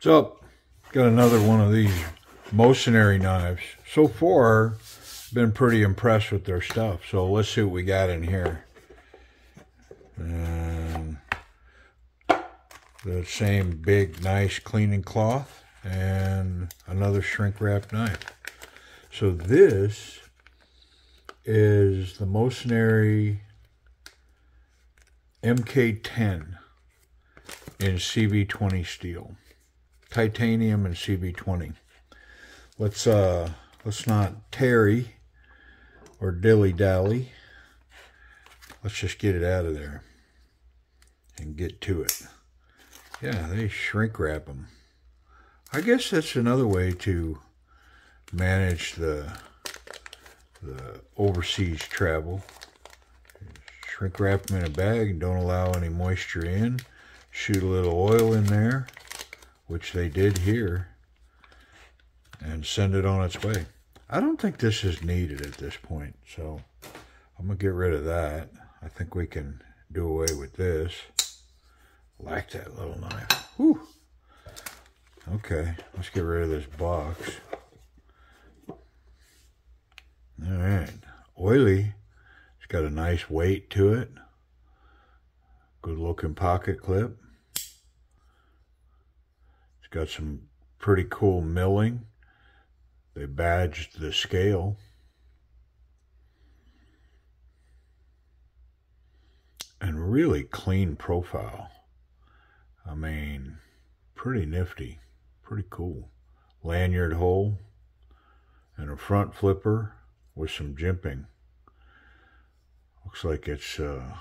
So, got another one of these Mocenary knives. So far, been pretty impressed with their stuff. So let's see what we got in here. And the same big, nice cleaning cloth and another shrink wrap knife. So this is the Mocenary MK10 in CV20 steel titanium and CV20. Let's uh let's not tarry or dilly dally. Let's just get it out of there and get to it. Yeah, they shrink wrap them. I guess that's another way to manage the the overseas travel. Shrink wrap them in a bag don't allow any moisture in. Shoot a little oil in there which they did here, and send it on its way. I don't think this is needed at this point, so I'm going to get rid of that. I think we can do away with this. like that little knife. Whew. Okay, let's get rid of this box. All right, oily. It's got a nice weight to it. Good looking pocket clip. It's got some pretty cool milling. They badged the scale. And really clean profile. I mean, pretty nifty. Pretty cool. Lanyard hole. And a front flipper with some jimping. Looks like it's uh,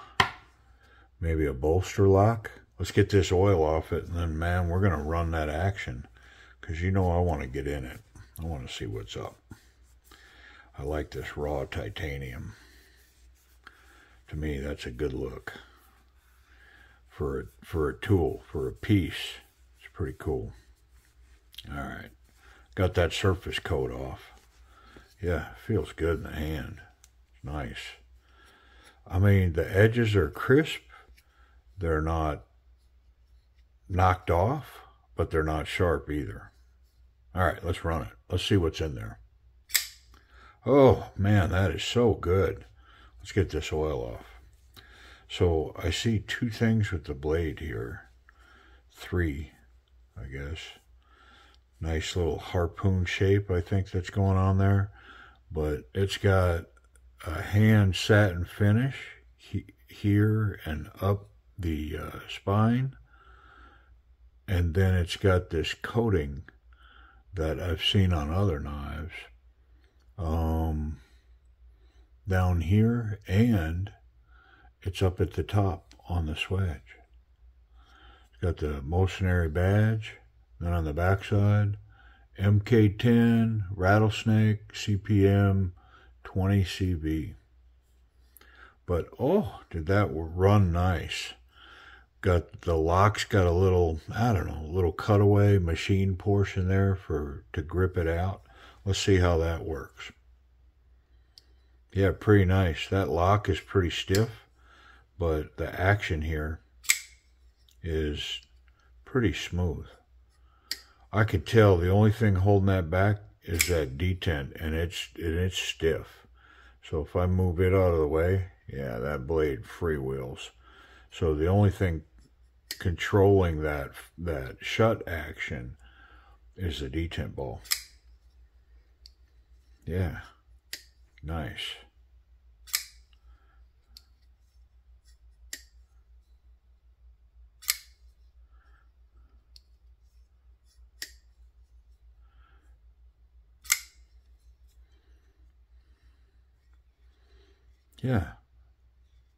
maybe a bolster lock let's get this oil off it, and then, man, we're going to run that action because you know I want to get in it. I want to see what's up. I like this raw titanium. To me, that's a good look for a, for a tool, for a piece. It's pretty cool. All right. Got that surface coat off. Yeah, feels good in the hand. It's nice. I mean, the edges are crisp. They're not knocked off, but they're not sharp either. All right, let's run it. Let's see what's in there. Oh, man, that is so good. Let's get this oil off. So I see two things with the blade here. Three, I guess. Nice little harpoon shape, I think that's going on there. But it's got a hand satin finish here and up the uh, spine and then it's got this coating that I've seen on other knives um, down here and it's up at the top on the swedge. It's got the Mocenary badge, then on the backside, MK10, Rattlesnake, CPM 20 CV. But oh, did that run nice got the locks got a little I don't know a little cutaway machine portion there for to grip it out. Let's see how that works. Yeah, pretty nice. That lock is pretty stiff, but the action here is pretty smooth. I could tell the only thing holding that back is that detent, and it's and it's stiff. So if I move it out of the way, yeah, that blade freewheels. So the only thing controlling that that shut action is the detent ball. Yeah, nice. Yeah,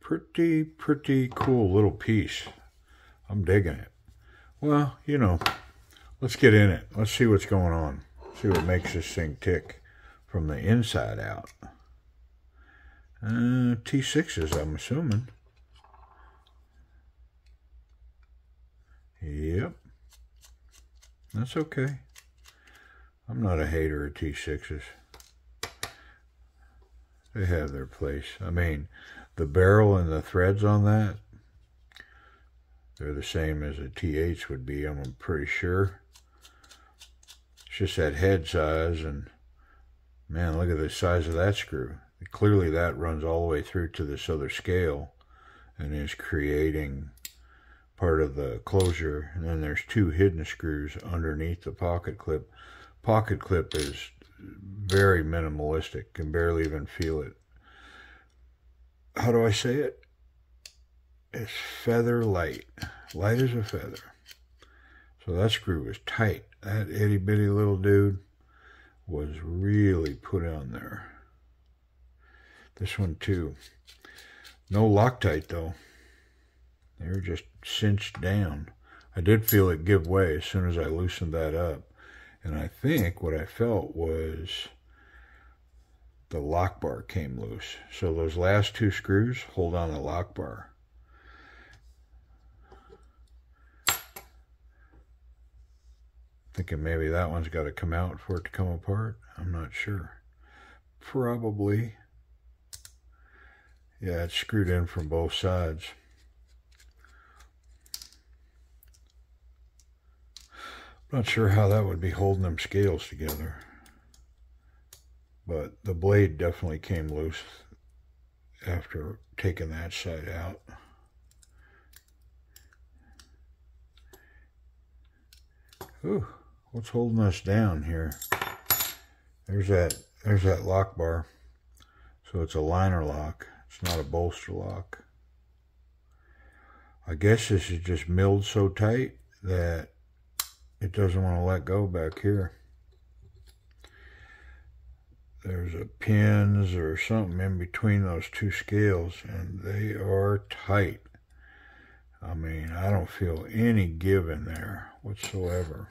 pretty, pretty cool little piece. I'm digging it. Well, you know, let's get in it. Let's see what's going on. See what makes this thing tick from the inside out. Uh, T6s, I'm assuming. Yep. That's okay. I'm not a hater of T6s. They have their place. I mean, the barrel and the threads on that, they're the same as a TH would be, I'm pretty sure. It's just that head size and man, look at the size of that screw. Clearly that runs all the way through to this other scale and is creating part of the closure. And then there's two hidden screws underneath the pocket clip. Pocket clip is very minimalistic, can barely even feel it. How do I say it? It's feather light, light as a feather. So that screw was tight. That itty bitty little dude was really put on there. This one too. No Loctite though. They were just cinched down. I did feel it give way as soon as I loosened that up. And I think what I felt was the lock bar came loose. So those last two screws hold on the lock bar. Thinking maybe that one's got to come out for it to come apart. I'm not sure. Probably. Yeah, it's screwed in from both sides. Not sure how that would be holding them scales together. But the blade definitely came loose after taking that side out. Ooh, what's holding us down here? There's that there's that lock bar. So it's a liner lock. It's not a bolster lock. I guess this is just milled so tight that it doesn't want to let go back here. There's a pins or something in between those two scales and they are tight. I mean, I don't feel any give in there whatsoever.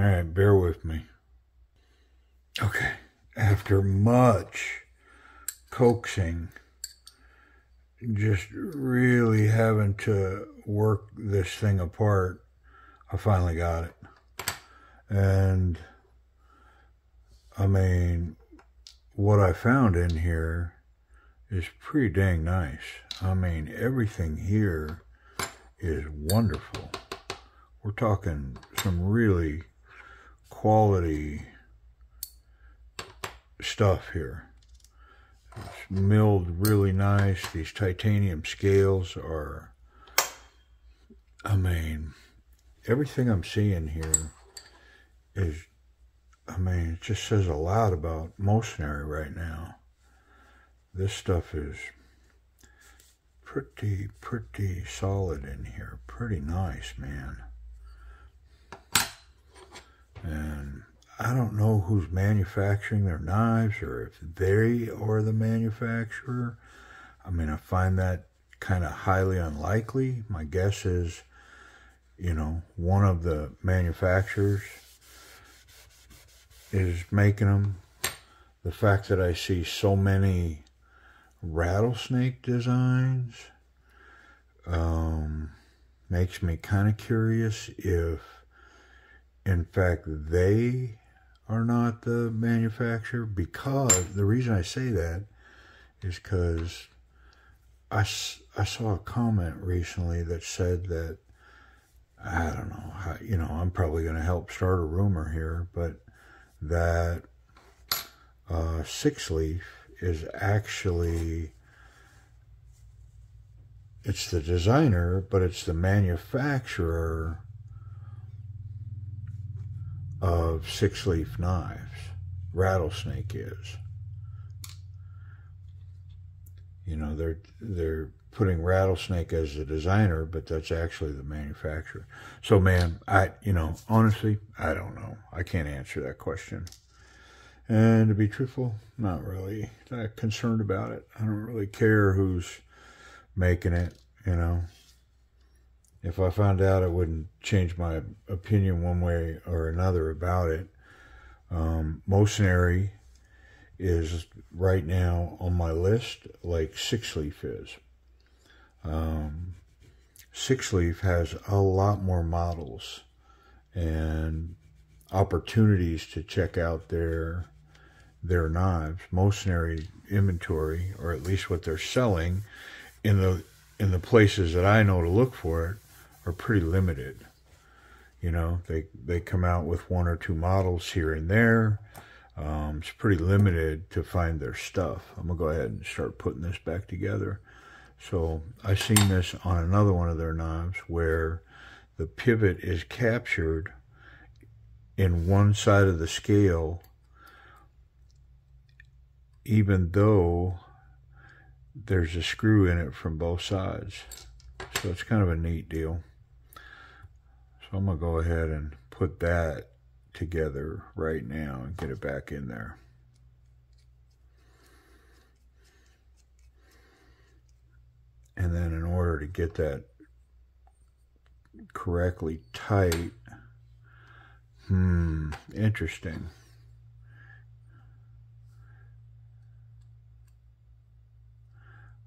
All right, bear with me. Okay, after much coaxing, just really having to work this thing apart, I finally got it. And I mean, what I found in here is pretty dang nice. I mean, everything here is wonderful. We're talking some really quality stuff here. It's milled really nice. These titanium scales are, I mean, everything I'm seeing here is I mean, it just says a lot about Mocenary right now. This stuff is pretty, pretty solid in here. Pretty nice, man. And I don't know who's manufacturing their knives or if they are the manufacturer. I mean, I find that kind of highly unlikely. My guess is, you know, one of the manufacturers is making them. The fact that I see so many rattlesnake designs um, makes me kind of curious if, in fact, they are not the manufacturer. Because the reason I say that is because I, I saw a comment recently that said that I don't know how, you know, I'm probably going to help start a rumor here, but that uh, Sixleaf is actually it's the designer, but it's the manufacturer of Sixleaf knives. Rattlesnake is. You know, they're they're putting Rattlesnake as the designer, but that's actually the manufacturer. So, man, I, you know, honestly, I don't know. I can't answer that question. And to be truthful, not really that concerned about it. I don't really care who's making it, you know. If I found out, it wouldn't change my opinion one way or another about it. Um, Mocenary is right now on my list like Sixleaf is. Um, Sixleaf has a lot more models and opportunities to check out their their knives. Mocenary inventory, or at least what they're selling in the in the places that I know to look for it, are pretty limited. You know, they they come out with one or two models here and there. Um, it's pretty limited to find their stuff. I'm gonna go ahead and start putting this back together. So I seen this on another one of their knives where the pivot is captured in one side of the scale even though there's a screw in it from both sides. So it's kind of a neat deal. So I'm going to go ahead and put that together right now and get it back in there. And then in order to get that correctly tight, hmm, interesting.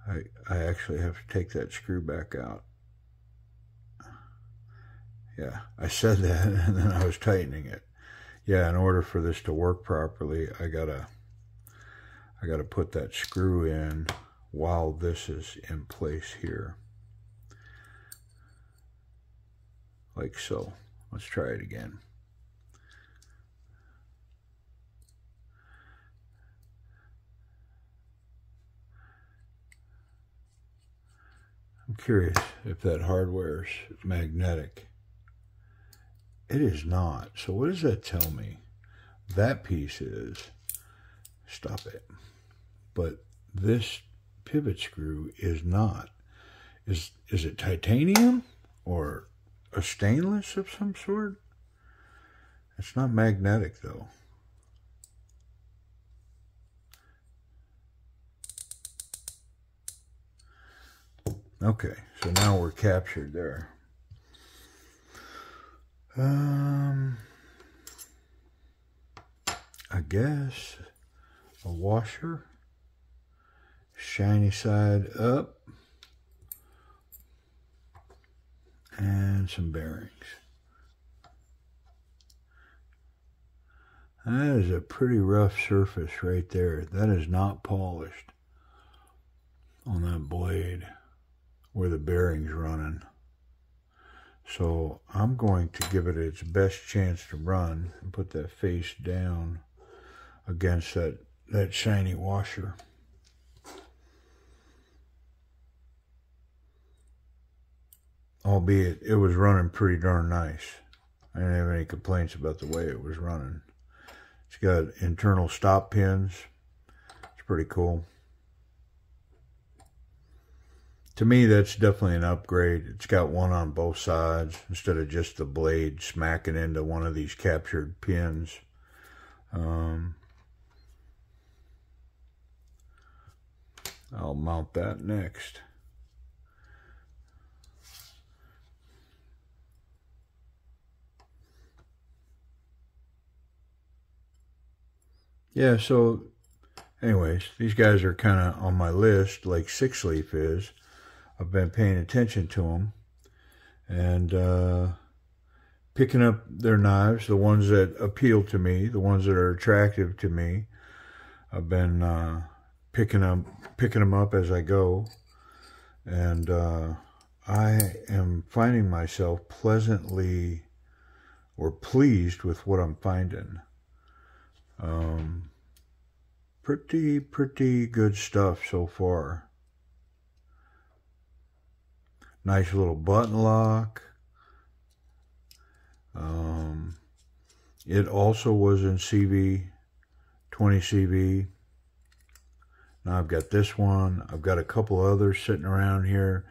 I, I actually have to take that screw back out. Yeah, I said that and then I was tightening it. Yeah, in order for this to work properly, I gotta I gotta put that screw in while this is in place here. Like so. Let's try it again. I'm curious if that hardware is magnetic. It is not. So what does that tell me? That piece is, stop it. But this pivot screw is not. Is, is it titanium or a stainless of some sort? It's not magnetic though. Okay, so now we're captured there. Um, I guess a washer, shiny side up, and some bearings. That is a pretty rough surface right there. That is not polished on that blade where the bearing's running. So I'm going to give it its best chance to run and put that face down against that, that shiny washer. Albeit it was running pretty darn nice. I didn't have any complaints about the way it was running. It's got internal stop pins. It's pretty cool to me, that's definitely an upgrade. It's got one on both sides instead of just the blade smacking into one of these captured pins. Um, I'll mount that next. Yeah, so anyways, these guys are kind of on my list like Sixleaf is. I've been paying attention to them and uh, picking up their knives, the ones that appeal to me, the ones that are attractive to me. I've been uh, picking them, picking them up as I go, and uh, I am finding myself pleasantly or pleased with what I'm finding. Um, pretty, pretty good stuff so far. Nice little button lock. Um, it also was in CV, 20 CV. Now I've got this one. I've got a couple others sitting around here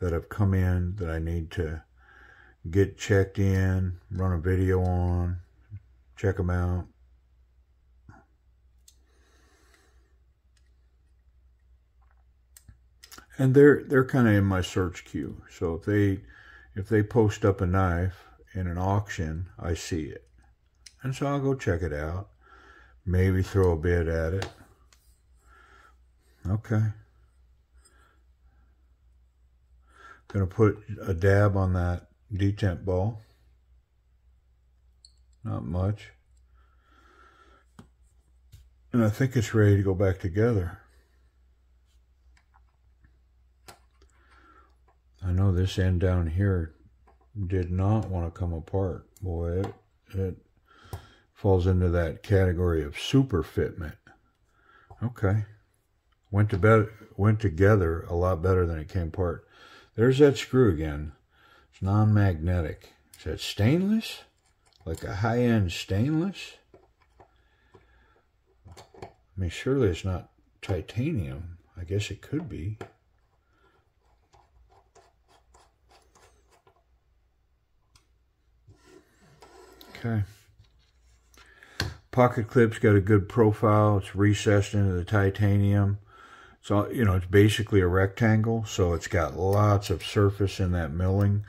that have come in that I need to get checked in, run a video on, check them out. And they're they're kind of in my search queue. So if they if they post up a knife in an auction, I see it, and so I'll go check it out. Maybe throw a bid at it. Okay. Gonna put a dab on that detent ball. Not much. And I think it's ready to go back together. I know this end down here did not want to come apart. Boy, it, it falls into that category of super fitment. Okay. Went to bed went together a lot better than it came apart. There's that screw again. It's non-magnetic. Is that stainless? Like a high-end stainless? I mean, surely it's not titanium. I guess it could be. Okay. Pocket clip's got a good profile. It's recessed into the titanium. So, you know, it's basically a rectangle, so it's got lots of surface in that milling,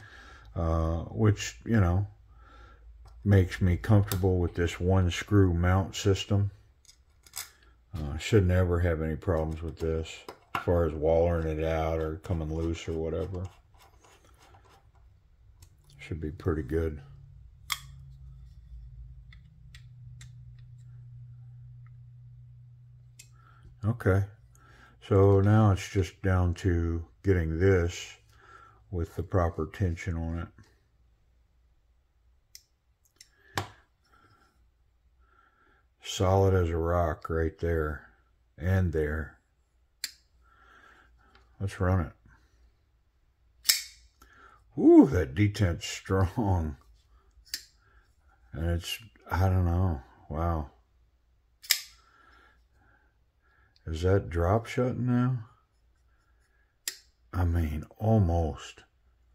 uh, which, you know, makes me comfortable with this one screw mount system. Uh, should never have any problems with this as far as wallering it out or coming loose or whatever. Should be pretty good. Okay. So now it's just down to getting this with the proper tension on it. Solid as a rock right there and there. Let's run it. Ooh, that detent's strong. And it's, I don't know, wow. Is that drop shut now? I mean, almost.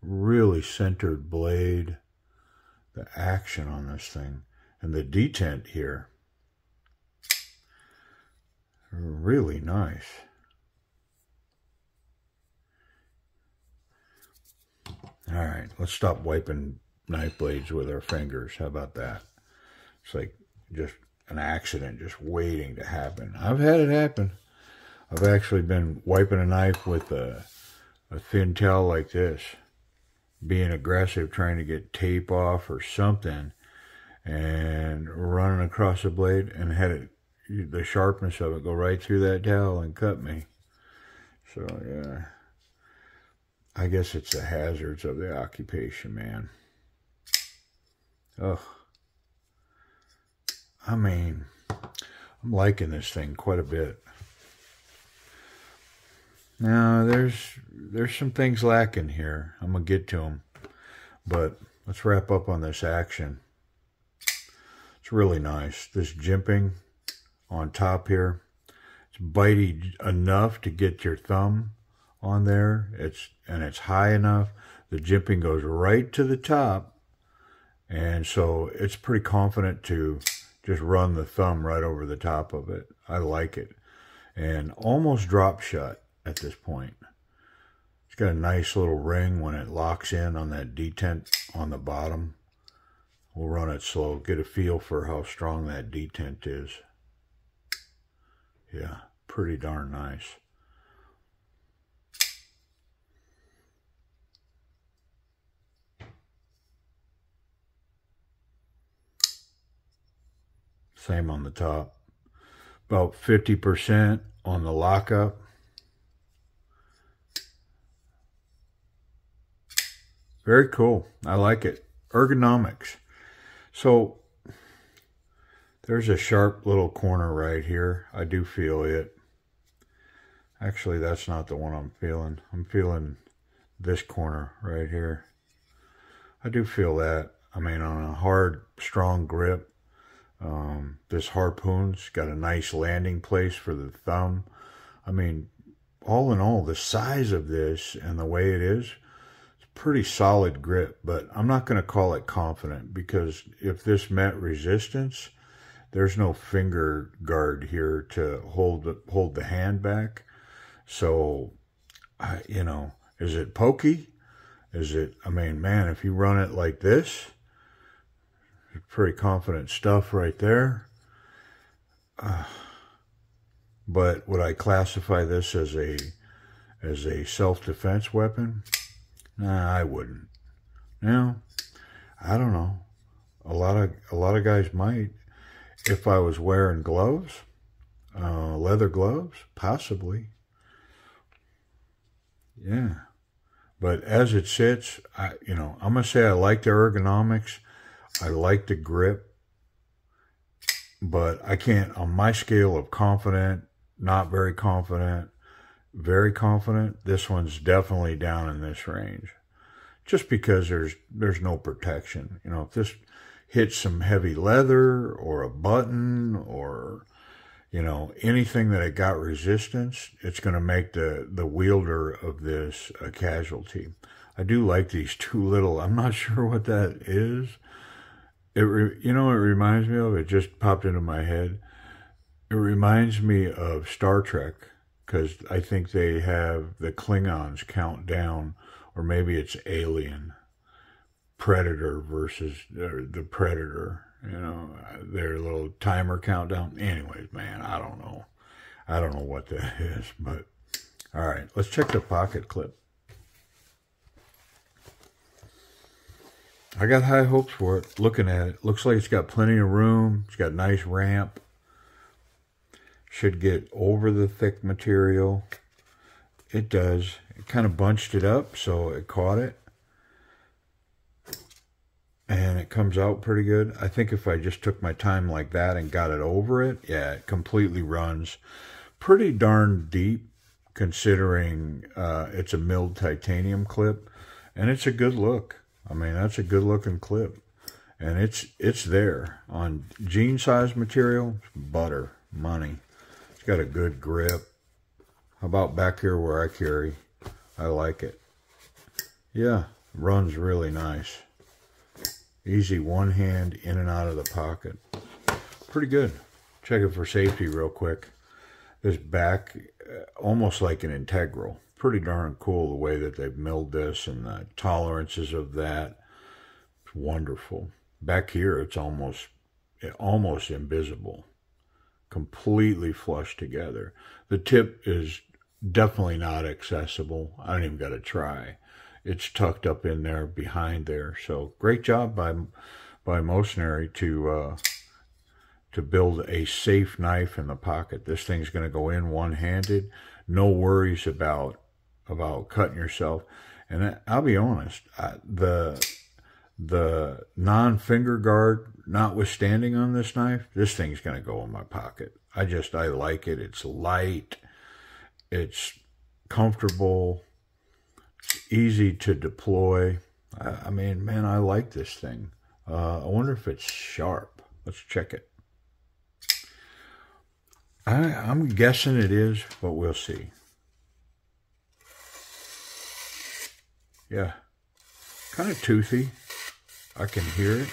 Really centered blade. The action on this thing. And the detent here. Really nice. All right, let's stop wiping knife blades with our fingers. How about that? It's like just an accident just waiting to happen. I've had it happen. I've actually been wiping a knife with a, a thin towel like this, being aggressive, trying to get tape off or something, and running across the blade and had it, the sharpness of it go right through that towel and cut me. So, yeah. I guess it's the hazards of the occupation, man. Ugh. I mean, I'm liking this thing quite a bit. Now, there's there's some things lacking here. I'm going to get to them. But let's wrap up on this action. It's really nice. This jimping on top here. It's bitey enough to get your thumb on there. It's And it's high enough. The jimping goes right to the top. And so it's pretty confident to just run the thumb right over the top of it. I like it. And almost drop shut at this point. It's got a nice little ring when it locks in on that detent on the bottom. We'll run it slow, get a feel for how strong that detent is. Yeah, pretty darn nice. Same on the top. About 50% on the lockup. Very cool. I like it. Ergonomics. So there's a sharp little corner right here. I do feel it. Actually, that's not the one I'm feeling. I'm feeling this corner right here. I do feel that. I mean, on a hard, strong grip, um, this harpoon's got a nice landing place for the thumb. I mean, all in all, the size of this and the way it is, pretty solid grip, but I'm not going to call it confident because if this met resistance, there's no finger guard here to hold the, hold the hand back. So, I, you know, is it pokey? Is it, I mean, man, if you run it like this, pretty confident stuff right there. Uh, but would I classify this as a as a self-defense weapon? Nah, I wouldn't. Now, I don't know. A lot of a lot of guys might. If I was wearing gloves, uh, leather gloves, possibly. Yeah. But as it sits, I you know, I'm gonna say I like the ergonomics. I like the grip. But I can't on my scale of confident, not very confident, very confident, this one's definitely down in this range. Just because there's there's no protection. You know, if this hits some heavy leather or a button or you know, anything that it got resistance, it's going to make the, the wielder of this a casualty. I do like these two little, I'm not sure what that is. It, re, you know, it reminds me of, it just popped into my head. It reminds me of Star Trek because I think they have the Klingons count down, or maybe it's Alien, Predator versus the Predator you know, their little timer countdown. Anyways, man, I don't know. I don't know what that is, but all right, let's check the pocket clip. I got high hopes for it. Looking at it, looks like it's got plenty of room. It's got nice ramp. Should get over the thick material. It does. It kind of bunched it up, so it caught it and it comes out pretty good. I think if I just took my time like that and got it over it, yeah, it completely runs pretty darn deep considering uh, it's a milled titanium clip and it's a good look. I mean, that's a good looking clip and it's it's there on jean size material, butter, money. It's got a good grip. How about back here where I carry? I like it. Yeah, runs really nice. Easy one hand in and out of the pocket. Pretty good. Check it for safety real quick. This back, uh, almost like an integral. Pretty darn cool the way that they've milled this and the tolerances of that. It's wonderful. Back here, it's almost, almost invisible. Completely flush together. The tip is definitely not accessible. I don't even got to try it's tucked up in there behind there. So great job by by Mocenary to uh, to build a safe knife in the pocket. This thing's going to go in one-handed. No worries about about cutting yourself. And I'll be honest, I, the the non-finger guard notwithstanding on this knife, this thing's going to go in my pocket. I just I like it. It's light. It's comfortable easy to deploy. I, I, mean, man, I like this thing. Uh, I wonder if it's sharp. Let's check it. I, I'm guessing it is, but we'll see. Yeah, kind of toothy. I can hear it.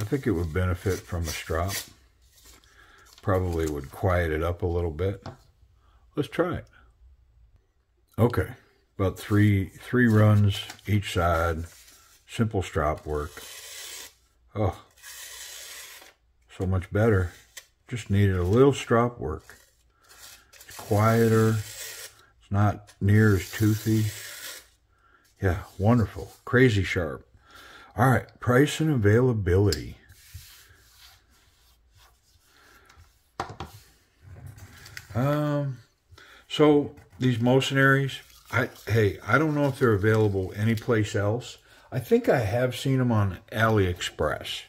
I think it would benefit from a strop. Probably would quiet it up a little bit. Let's try it. Okay, about three three runs each side, simple strop work. Oh, so much better. Just needed a little strop work. It's quieter. It's not near as toothy. Yeah, wonderful. Crazy sharp. All right, price and availability. Um, so these Mocenaries, I hey, I don't know if they're available anyplace else. I think I have seen them on AliExpress,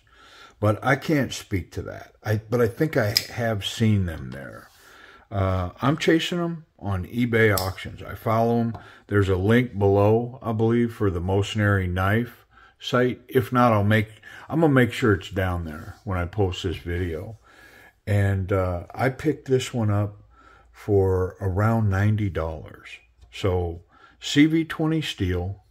but I can't speak to that. I but I think I have seen them there. Uh, I'm chasing them on eBay auctions. I follow them. There's a link below, I believe, for the Mocenary knife site. If not, I'll make I'm gonna make sure it's down there when I post this video. And uh, I picked this one up for around $90. So CV20 steel,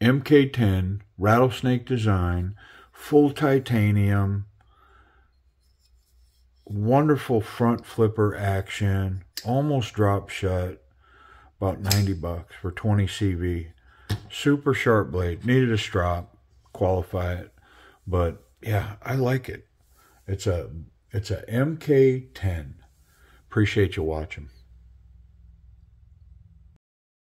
MK10, rattlesnake design, full titanium, wonderful front flipper action, almost drop shut, about 90 bucks for 20 CV. Super sharp blade, needed a strop, qualify it, but yeah, I like it. It's a it's a MK10. Appreciate you watching.